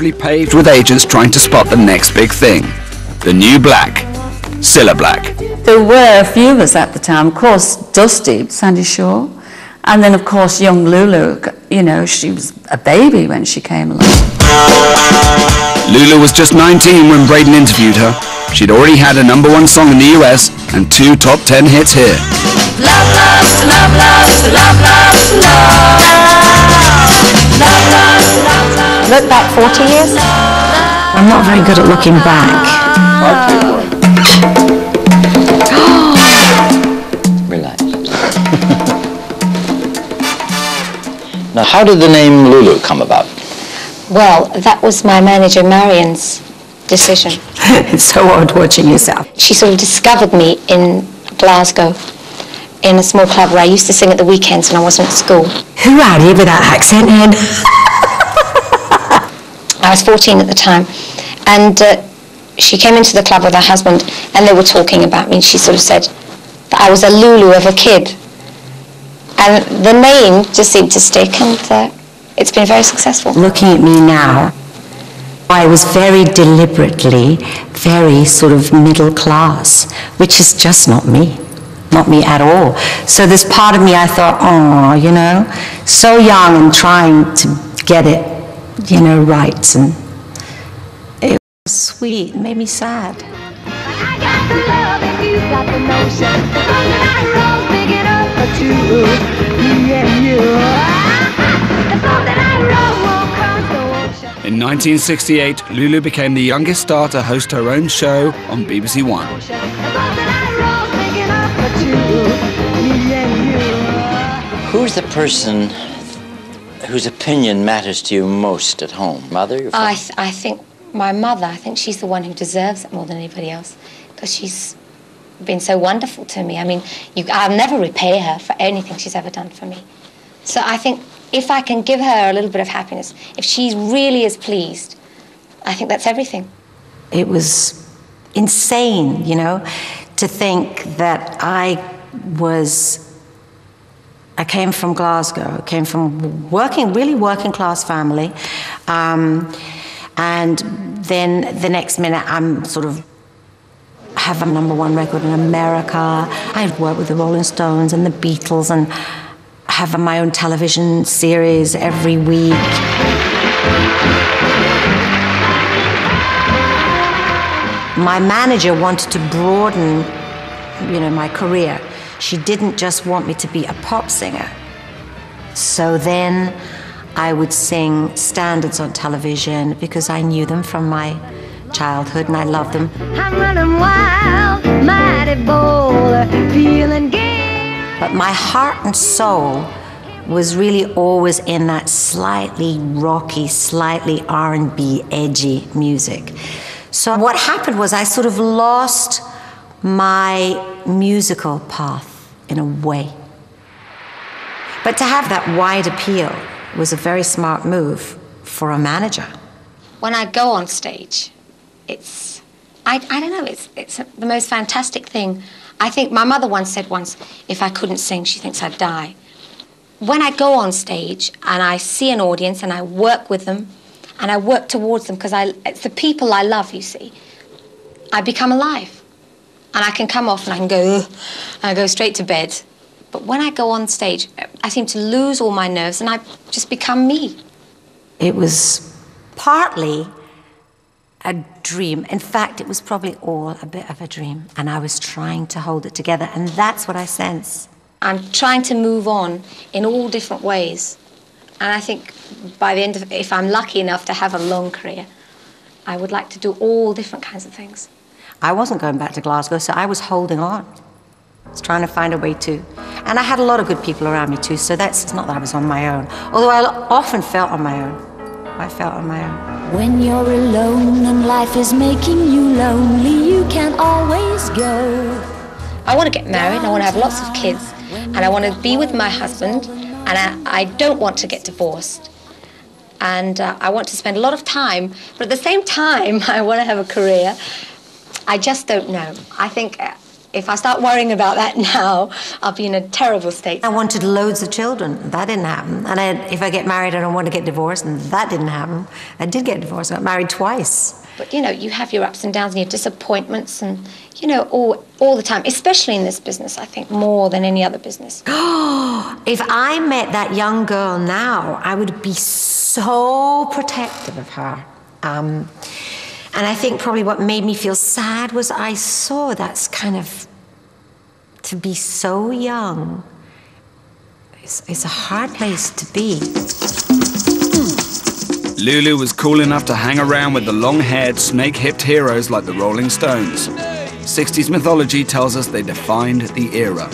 literally paved with agents trying to spot the next big thing. The new black. Cilla Black. There were a few of us at the time. Of course, Dusty, Sandie Shaw. And then, of course, young Lulu, you know, she was a baby when she came along. Lulu was just 19 when Braden interviewed her. She'd already had a number one song in the US and two top 10 hits here. Love, love, love, love, love, love, love. Love, love, love, love. Look back 40 years? I'm not very good at looking back. Relax. now, how did the name Lulu come about? Well, that was my manager Marion's decision. it's so odd watching yourself. She sort of discovered me in Glasgow in a small club where I used to sing at the weekends when I wasn't at school. Who are you with that accent in? I was 14 at the time. And uh, she came into the club with her husband and they were talking about me and she sort of said that I was a Lulu of a kid. And the name just seemed to stick and uh, it's been very successful. Looking at me now, I was very deliberately very sort of middle class, which is just not me. Not me at all. So this part of me I thought, oh, you know, so young and trying to get it, you know, right. And it was sweet, it made me sad. I got the love and you got the notion. From the night rolls big enough for two. Me and you. And from the night roll won't cross the ocean. In 1968, Lulu became the youngest star to host her own show on BBC One. And from the night rolls big enough for two. Me and you. Who's the person whose opinion matters to you most at home? Mother? Your I, father? th- I think my mother, I think she's the one who deserves it more than anybody else because she's been so wonderful to me. I mean, you, I'll never repay her for anything she's ever done for me. So I think if I can give her a little bit of happiness, if she really is pleased, I think that's everything. it was insane, you know, to think that I was. I came from Glasgow. I came from working, really working class family, um, and then the next minute I'm sort of have a number one record in America. I've worked with the Rolling Stones and the Beatles, and have my own television series every week. my manager wanted to broaden you know my career she didn't just want me to be a pop singer. So then i would sing standards on television because i knew them from my childhood and i loved them. I'm running wild, mighty bold, feeling gay. but my heart and soul was really always in that slightly rocky slightly r&b edgy music. So what happened was i sort of lost my musical path in a way but to have that wide appeal was a very smart move for a manager When I go on stage, it's, I, I don't know, it's, it's the most fantastic thing. I think my mother once said once, if I couldn't sing, she thinks I'd die. When I go on stage and I see an audience and I work with them and I work towards them because it's the people I love, you see, I become alive. And I can come off and I can go, "Ugh," and I go straight to bed. But when I go on stage, I seem to lose all my nerves and I just become me. it was partly a dream. In fact, it was probably all a bit of a dream, and I was trying to hold it together, and that's what I sense. I'm trying to move on in all different ways. And I think by the end of if I'm lucky enough to have a long career, I would like to do all different kinds of things. I wasn't going back to Glasgow, so I was holding on. I was trying to find a way to. And I had a lot of good people around me too, so that's it's not that I was on my own. Although I often felt on my own. I felt on my own. When you're alone and life is making you lonely, you can always go. I want to get married, I want to have lots of kids, and I want to be with my husband, and I, I don't want to get divorced. And uh, I want to spend a lot of time, but at the same time, I want to have a career. I just don't know. I think uh, if I start worrying about that now, I'll be in a terrible state. I wanted loads of children. That didn't happen. And I, if I get married, I don't want to get divorced, and that didn't happen. I did get divorced. I got married twice. But you know, you have your ups and downs and your disappointments, and you know, all all the time. Especially in this business, I think more than any other business. If I met that young girl now, I would be so protective of her. Um, and I think probably what made me feel sad was I saw that's kind of to be so young. It's, it's a hard place to be. Hmm. Lulu was cool enough to hang around with the long-haired, snake-hipped heroes like the Rolling Stones. 60s mythology tells us they defined the era.